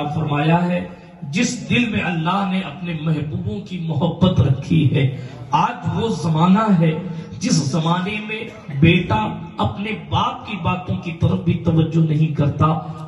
अता फरमाया है, जिस दिल में अल्लाह ने अपने महबूबों की मोहब्बत रखी है, आज वो जमाना है, जिस जमाने में बेटा अपने बाप की बातों की तरफ़ भी तवज्जो नहीं करता,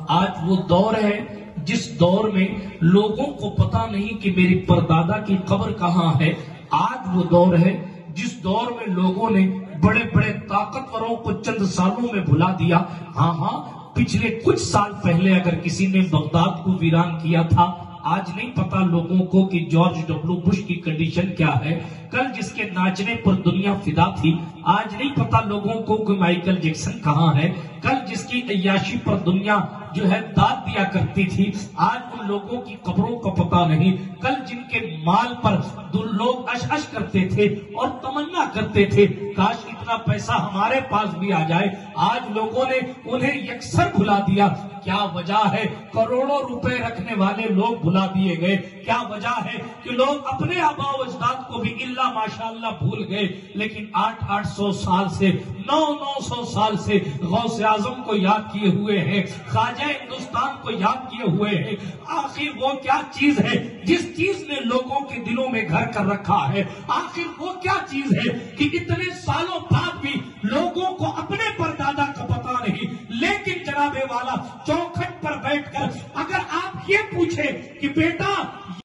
आज वो दौर है, जिस दौर में लोगों को पता नहीं कि मेरी परदादा की कब्र कहाँ है, आज वो दौर है, जिस दौर में लोगों ने बड़े बड़े ताकतवरों को चंद सालों में भुला दिया हाँ हाँ पिछले कुछ साल पहले अगर किसी ने बगदाद को वीरान किया था, आज नहीं पता लोगों को कि जॉर्ज डब्ल्यू बुश की कंडीशन क्या है। कल जिसके नाचने पर दुनिया फिदा थी, आज नहीं पता लोगों को कि माइकल जैक्सन कहाँ है। कल जिसकी अयाशी पर दुनिया जो है दाद दिया करती थी, आज उन लोगों की कब्रों का पता नहीं। कल जिनके माल पर लोग अश अश करते थे और तमन्ना करते थे, काश इतना पैसा हमारे पास भी आ जाए। आज लोगों ने उन्हें यकसर भुला दिया। क्या वजह है? करोड़ों रुपए रखने वाले लोग भुला दिए गए। क्या वजह है कि लोग अपने आबा अजदाद को भी इल्ला माशाल्लाह भूल गए? लेकिन आठ आठ सौ साल से, नौ नौ सौ साल से गौस आज़म को याद किए हुए हैं। ख्वाजा हिंदुस्तान को याद किए हुए हैं। आखिर वो क्या चीज़ है? जिस चीज़ ने लोगों के दिलों में घर कर रखा है। आखिर वो क्या चीज़ है कि इतने सालों बाद भी लोगों को अपने परदादा का पता नहीं। लेकिन जनाबे वाला चौखट पर बैठकर अगर आप ये पूछे कि बेटा